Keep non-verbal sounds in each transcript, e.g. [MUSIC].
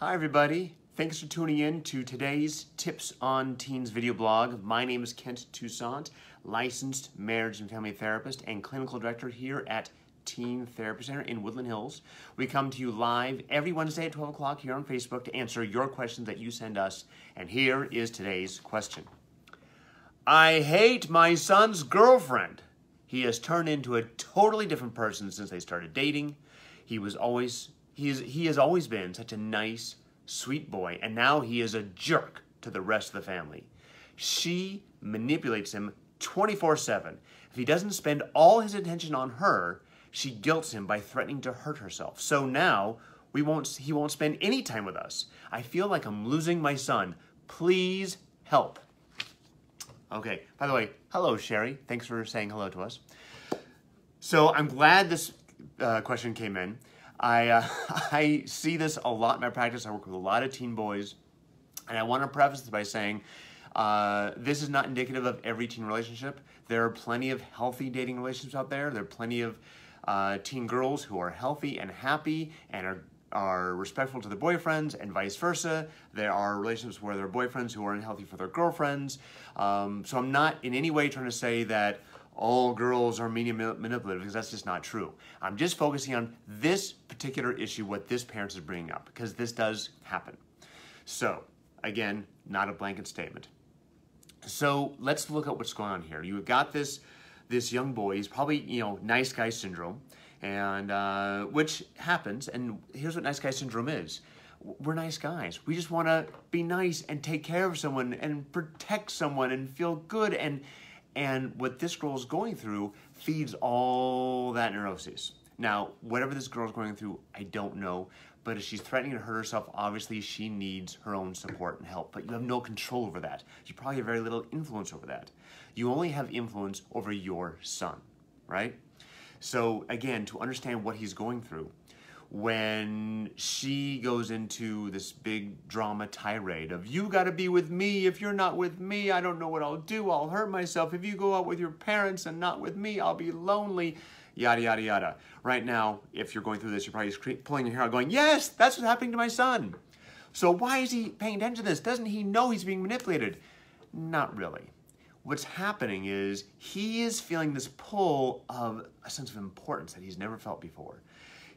Hi, everybody. Thanks for tuning in to today's Tips on Teens video blog. My name is Kent Toussaint, licensed marriage and family therapist and clinical director here at Teen Therapy Center in Woodland Hills. We come to you live every Wednesday at 12 o'clock here on Facebook to answer your questions that you send us. And here is today's question I hate my son's girlfriend. He has turned into a totally different person since they started dating. He was always he is he has always been such a nice, sweet boy, and now he is a jerk to the rest of the family. She manipulates him 24/7. If he doesn't spend all his attention on her, she guilts him by threatening to hurt herself. So now we won't he won't spend any time with us. I feel like I'm losing my son. Please help. Okay, by the way, hello Sherry. Thanks for saying hello to us. So I'm glad this uh, question came in. I, uh, [LAUGHS] I see this a lot in my practice. I work with a lot of teen boys. And I want to preface this by saying uh, this is not indicative of every teen relationship. There are plenty of healthy dating relationships out there. There are plenty of uh, teen girls who are healthy and happy and are, are respectful to their boyfriends and vice versa. There are relationships where there are boyfriends who are unhealthy for their girlfriends. Um, so I'm not in any way trying to say that all girls are media manipulative because that's just not true. I'm just focusing on this particular issue, what this parent is bringing up, because this does happen. So, again, not a blanket statement. So let's look at what's going on here. You've got this this young boy. He's probably you know nice guy syndrome, and uh, which happens. And here's what nice guy syndrome is. We're nice guys. We just want to be nice and take care of someone and protect someone and feel good and and what this girl is going through feeds all that neuroses. Now, whatever this girl is going through, I don't know. But if she's threatening to hurt herself, obviously she needs her own support and help. But you have no control over that. You probably have very little influence over that. You only have influence over your son, right? So, again, to understand what he's going through, when she goes into this big drama tirade of you got to be with me. If you're not with me i don't know what i'll do. I'll hurt myself. If you go out with your parents and not with me i'll be lonely. Yada yada yada. Right now if you're going through this you're probably pulling your hair out going yes that's what's happening to my son. So why is he paying attention to this? Doesn't he know he's being manipulated? Not really. What's happening is he is feeling this pull of a sense of importance that he's never felt before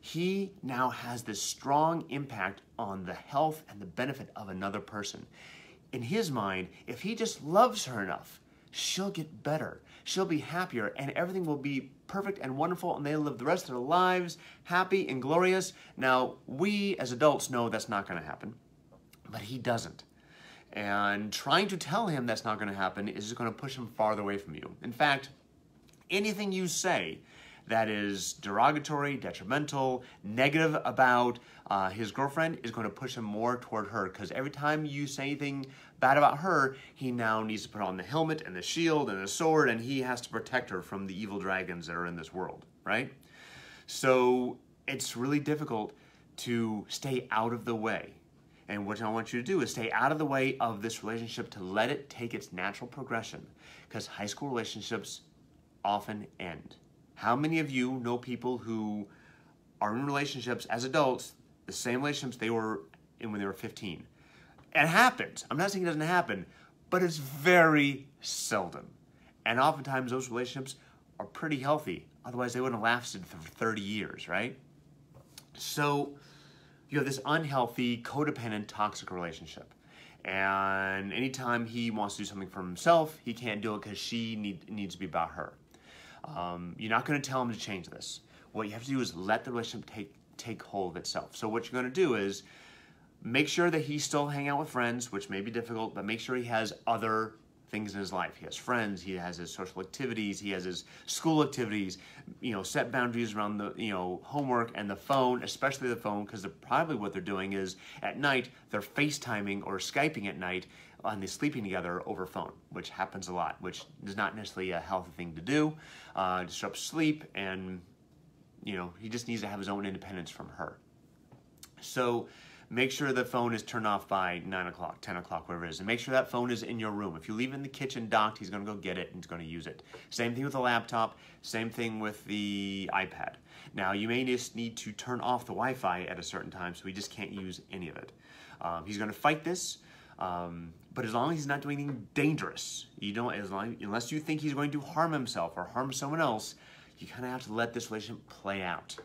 he now has this strong impact on the health and the benefit of another person. In his mind, if he just loves her enough, she'll get better. She'll be happier and everything will be perfect and wonderful and they'll live the rest of their lives happy and glorious. Now, we as adults know that's not going to happen, but he doesn't. And trying to tell him that's not going to happen is just going to push him farther away from you. In fact, anything you say that is derogatory, detrimental, negative about uh, his girlfriend is going to push him more toward her because every time you say anything bad about her, he now needs to put on the helmet and the shield and the sword and he has to protect her from the evil dragons that are in this world, right? So it's really difficult to stay out of the way. And what I want you to do is stay out of the way of this relationship to let it take its natural progression because high school relationships often end. How many of you know people who are in relationships as adults, the same relationships they were in when they were 15? It happens. I'm not saying it doesn't happen, but it's very seldom. And oftentimes those relationships are pretty healthy. Otherwise, they wouldn't have lasted for 30 years, right? So you have this unhealthy, codependent, toxic relationship. And anytime he wants to do something for himself, he can't do it because she need, needs to be about her. Um, you're not going to tell him to change this. What you have to do is let the relationship take take hold of itself. So what you're going to do is make sure that he's still hanging out with friends, which may be difficult, but make sure he has other things in his life. He has friends, he has his social activities, he has his school activities, you know, set boundaries around the, you know, homework and the phone, especially the phone, because probably what they're doing is at night, they're FaceTiming or Skyping at night and they're sleeping together over phone, which happens a lot, which is not necessarily a healthy thing to do. Uh, disrupts sleep, and you know he just needs to have his own independence from her. So make sure the phone is turned off by 9 o'clock, 10 o'clock, whatever it is. And make sure that phone is in your room. If you leave it in the kitchen docked, he's going to go get it and he's going to use it. Same thing with the laptop. Same thing with the iPad. Now, you may just need to turn off the Wi-Fi at a certain time so he just can't use any of it. Um, he's going to fight this. Um, but as long as he's not doing anything dangerous, you don't, as long, unless you think he's going to harm himself or harm someone else, you kind of have to let this relationship play out.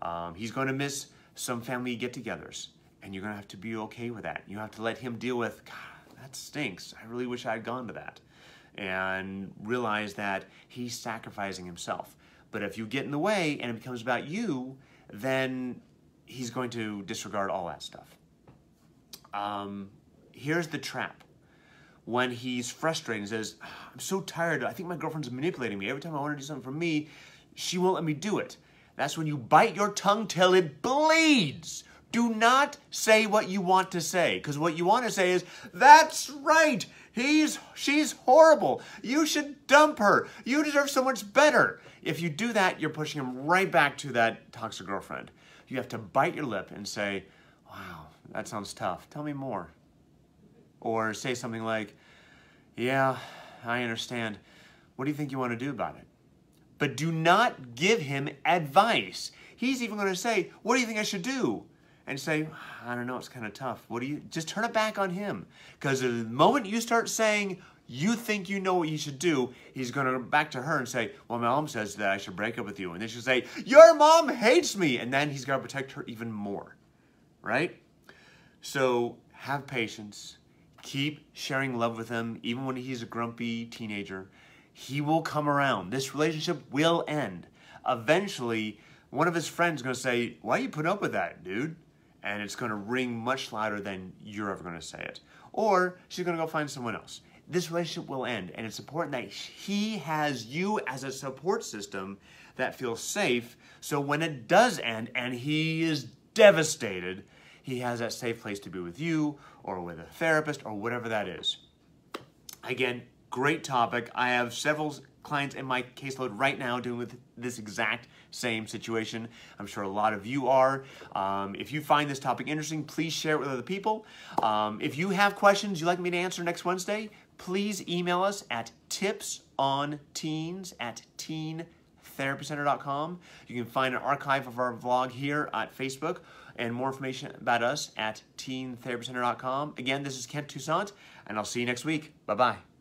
Um, he's going to miss some family get-togethers, and you're going to have to be okay with that. You have to let him deal with, God, that stinks. I really wish I had gone to that. And realize that he's sacrificing himself. But if you get in the way and it becomes about you, then he's going to disregard all that stuff. Um, here's the trap. When he's frustrated and says, I'm so tired, I think my girlfriend's manipulating me. Every time I want to do something for me, she won't let me do it. That's when you bite your tongue till it bleeds. Do not say what you want to say, because what you want to say is, that's right, he's, she's horrible. You should dump her. You deserve so much better. If you do that, you're pushing him right back to that toxic girlfriend. You have to bite your lip and say, wow, that sounds tough. Tell me more. Or say something like, yeah, I understand. What do you think you want to do about it? But do not give him advice. He's even going to say, what do you think I should do? And say, I don't know, it's kind of tough. What do you, just turn it back on him. Because the moment you start saying, you think you know what you should do, he's going to go back to her and say, well, my mom says that I should break up with you. And then she'll say, your mom hates me. And then he's going to protect her even more, right? So have patience. Keep sharing love with him, even when he's a grumpy teenager. He will come around. This relationship will end. Eventually, one of his friends going to say, why you putting up with that, dude? And it's going to ring much louder than you're ever going to say it. Or she's going to go find someone else. This relationship will end, and it's important that he has you as a support system that feels safe, so when it does end and he is devastated, he has that safe place to be with you or with a therapist or whatever that is. Again, great topic. I have several clients in my caseload right now dealing with this exact same situation. I'm sure a lot of you are. Um, if you find this topic interesting, please share it with other people. Um, if you have questions you'd like me to answer next Wednesday, please email us at tipsonteens at teentherapycenter.com. You can find an archive of our vlog here at Facebook and more information about us at teentherapycenter.com. Again, this is Kent Toussaint, and I'll see you next week. Bye-bye.